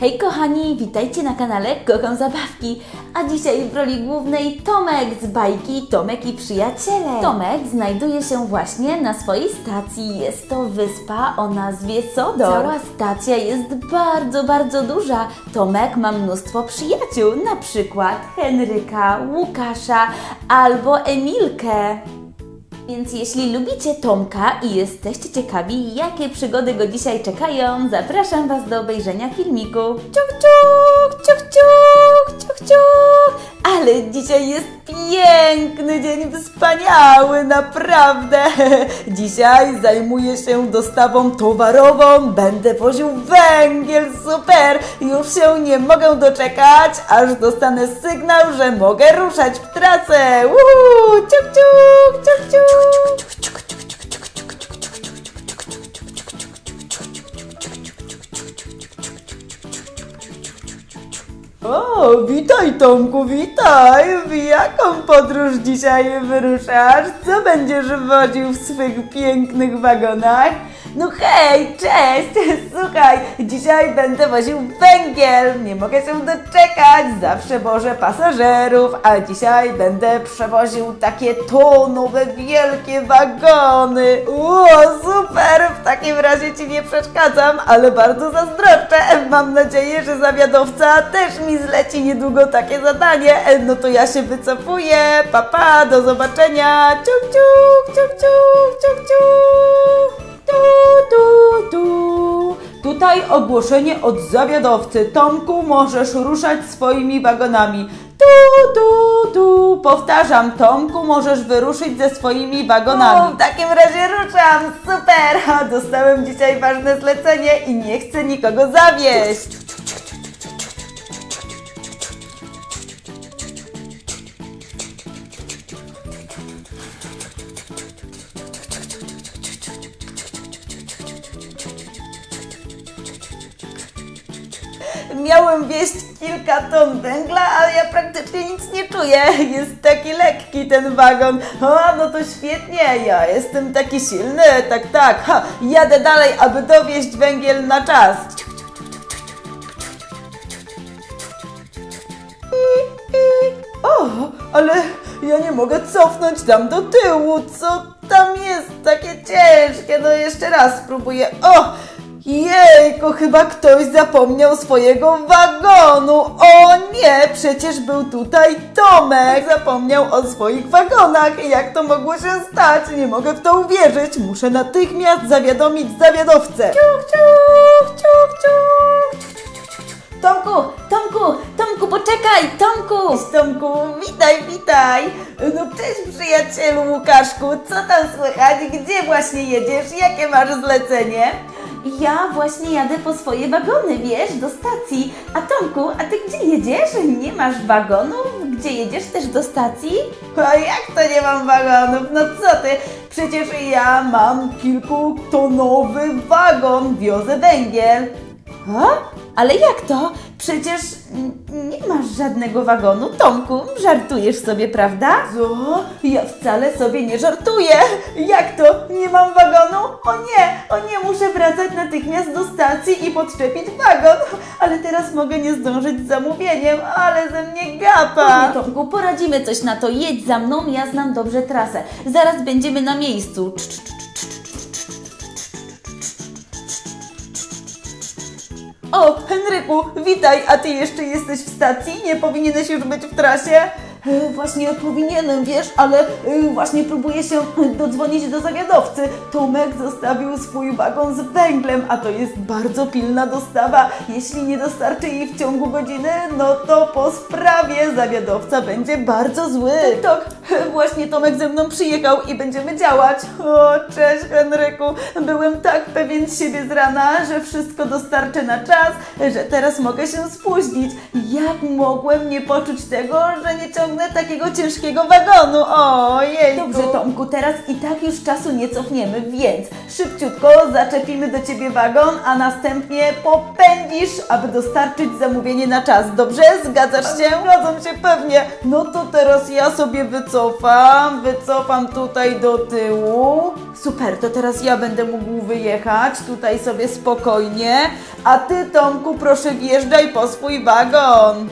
Hej kochani, witajcie na kanale Kocham Zabawki, a dzisiaj w roli głównej Tomek z bajki Tomek i Przyjaciele. Tomek znajduje się właśnie na swojej stacji. Jest to wyspa o nazwie Sodor. Cała stacja jest bardzo, bardzo duża. Tomek ma mnóstwo przyjaciół, na przykład Henryka, Łukasza albo Emilkę. Więc jeśli lubicie Tomka i jesteście ciekawi, jakie przygody go dzisiaj czekają, zapraszam Was do obejrzenia filmiku. Ciuch, ciuch, ciuch, ciuch, ciuch, ciuch. Ale dzisiaj jest piękny dzień, wspaniały, naprawdę. Dzisiaj zajmuję się dostawą towarową, będę woził węgiel, super. Już się nie mogę doczekać, aż dostanę sygnał, że mogę ruszać w trasę. Uhu, ciuch, witaj Tomku, witaj! W jaką podróż dzisiaj wyruszasz? Co będziesz wodził w swych pięknych wagonach? No hej, cześć! Słuchaj, dzisiaj będę woził węgiel! Nie mogę się doczekać! Zawsze wożę pasażerów, a dzisiaj będę przewoził takie tonowe, wielkie wagony! O, super! W takim razie Ci nie przeszkadzam, ale bardzo zazdroszczę! Mam nadzieję, że zawiadowca też mi zleci niedługo takie zadanie. No to ja się wycofuję. Papa, pa, do zobaczenia. Ciuk, ciuk, ciuk, ciuk, ciuk, ciuk. Tu, tu, tu. Tutaj ogłoszenie od zawiadowcy. Tomku, możesz ruszać swoimi wagonami. Tu, tu, tu. Powtarzam, Tomku, możesz wyruszyć ze swoimi wagonami. W takim razie ruszam. Super. Dostałem dzisiaj ważne zlecenie i nie chcę nikogo zawieść. Miałem wieść kilka ton węgla, ale ja praktycznie nic nie czuję. Jest taki lekki ten wagon. O, no to świetnie, ja jestem taki silny, tak, tak. Ha, jadę dalej, aby dowieść węgiel na czas. O, ale ja nie mogę cofnąć tam do tyłu. Co tam jest takie ciężkie? No jeszcze raz spróbuję. O! Jejku, chyba ktoś zapomniał swojego wagonu. O nie, przecież był tutaj Tomek. Zapomniał o swoich wagonach. Jak to mogło się stać? Nie mogę w to uwierzyć. Muszę natychmiast zawiadomić zawiadowcę. Ciuch, ciuch, ciuch, ciuch. Tomku, Tomku, Tomku, poczekaj, Tomku! Tomku, witaj, witaj! No cześć przyjacielu Łukaszku, co tam słychać? Gdzie właśnie jedziesz? Jakie masz zlecenie? Ja właśnie jadę po swoje wagony, wiesz, do stacji. A Tomku, a ty gdzie jedziesz? Nie masz wagonów? Gdzie jedziesz też do stacji? A jak to nie mam wagonów? No co ty? Przecież ja mam kilkutonowy wagon, wiozę węgiel. A? Ale jak to? Przecież nie masz żadnego wagonu. Tomku, żartujesz sobie, prawda? Co? Ja wcale sobie nie żartuję. Jak to? Nie mam wagonu? O nie, wracać natychmiast do stacji i podczepić wagon. Ale teraz mogę nie zdążyć z zamówieniem, ale ze mnie gapa. Nie, Tomku, poradzimy coś na to. Jedź za mną, ja znam dobrze trasę. Zaraz będziemy na miejscu. O, Henryku, witaj, a ty jeszcze jesteś w stacji? Nie powinieneś już być w trasie? E, właśnie powinienem, wiesz, ale e, właśnie próbuję się dodzwonić do zawiadowcy. Tomek zostawił swój wagon z węglem, a to jest bardzo pilna dostawa. Jeśli nie dostarczy jej w ciągu godziny, no to po sprawie zawiadowca będzie bardzo zły. Tak, tak, właśnie Tomek ze mną przyjechał i będziemy działać. O, cześć Henryku, byłem tak pewien siebie z rana, że wszystko dostarczę na czas, że teraz mogę się spóźnić. Jak mogłem nie poczuć tego, że nie ciągnę takiego ciężkiego wagonu. Ojej. Dobrze, Tomku, teraz i tak już czasu nie cofniemy, więc Szybciutko zaczepimy do ciebie wagon, a następnie popędzisz, aby dostarczyć zamówienie na czas. Dobrze? Zgadzasz się? Zgadzam się pewnie. No to teraz ja sobie wycofam. Wycofam tutaj do tyłu. Super, to teraz ja będę mógł wyjechać tutaj sobie spokojnie. A ty, Tomku, proszę wjeżdżaj po swój wagon.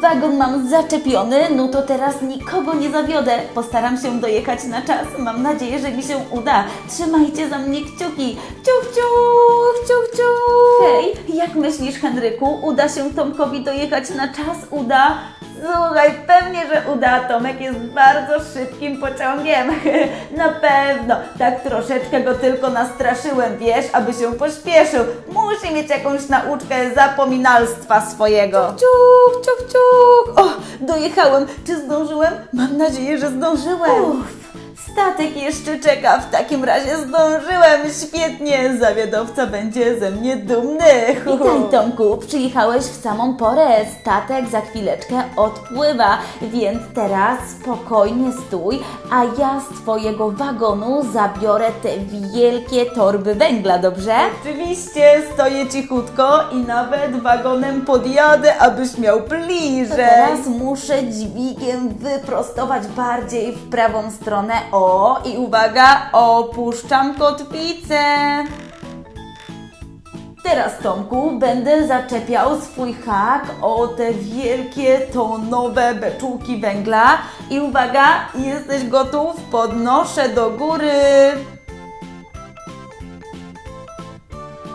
wagon mam zaczepiony, no to teraz nikogo nie zawiodę. Postaram się dojechać na czas. Mam nadzieję, że mi się uda. Trzymajcie za mnie kciuki. Ciuch, ciuch, ciuch, ciuch. Hej, jak myślisz, Henryku? Uda się Tomkowi dojechać na czas? Uda? Słuchaj, pewnie, że uda. Tomek jest bardzo szybkim pociągiem. Na pewno. Tak troszeczkę go tylko nastraszyłem, wiesz, aby się pośpieszył. Musi mieć jakąś nauczkę zapominalstwa swojego. Ciuch, ciuch, ciuch. O, dojechałem. Czy zdążyłem? Mam nadzieję, że zdążyłem. Uff. Statek jeszcze czeka, w takim razie zdążyłem, świetnie, zawiadowca będzie ze mnie dumny. Witaj Tomku, przyjechałeś w samą porę. Statek za chwileczkę odpływa, więc teraz spokojnie stój, a ja z Twojego wagonu zabiorę te wielkie torby węgla, dobrze? Oczywiście, stoję cichutko i nawet wagonem podjadę, abyś miał To bliżej. teraz muszę dźwigiem wyprostować bardziej w prawą stronę. O, I uwaga, opuszczam kotwicę. Teraz Tomku będę zaczepiał swój hak O te wielkie tonowe beczułki węgla. I uwaga, jesteś gotów? Podnoszę do góry.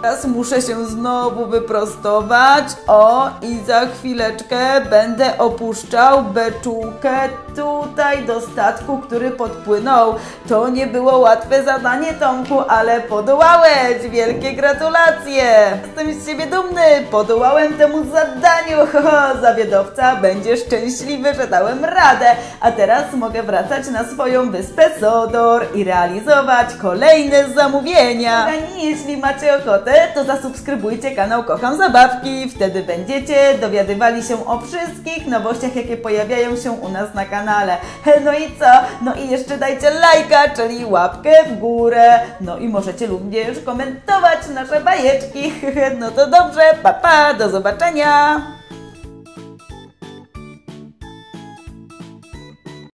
Teraz muszę się znowu wyprostować. O, i za chwileczkę będę opuszczał beczułkę tutaj do statku, który podpłynął. To nie było łatwe zadanie, Tomku, ale podołałeś. Wielkie gratulacje. Jestem z siebie dumny. Podołałem temu zadaniu. Zawiadowca będzie szczęśliwy, że dałem radę. A teraz mogę wracać na swoją wyspę Sodor i realizować kolejne zamówienia. Kochani, jeśli macie ochotę, to zasubskrybujcie kanał Kocham Zabawki. Wtedy będziecie dowiadywali się o wszystkich nowościach, jakie pojawiają się u nas na kanale. No i co? No i jeszcze dajcie lajka, czyli łapkę w górę. No i możecie również komentować nasze bajeczki. No to dobrze, pa pa, do zobaczenia!